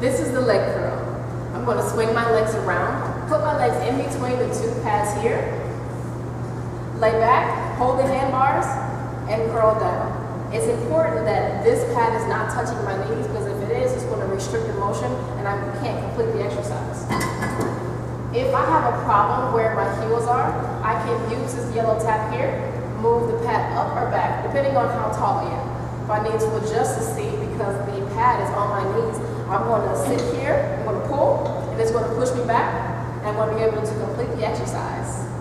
This is the leg curl. I'm going to swing my legs around, put my legs in between the two pads here, lay back, hold the handbars, and curl down. It's important that this pad is not touching my knees because if it is, it's going to restrict the motion and I can't complete the exercise. If I have a problem where my heels are, I can use this yellow tap here, move the pad up or back, depending on how tall I am. If I need to adjust the seat because the pad is on my knees, I'm going to sit here, I'm going to pull, and it's going to push me back, and I'm going to be able to complete the exercise.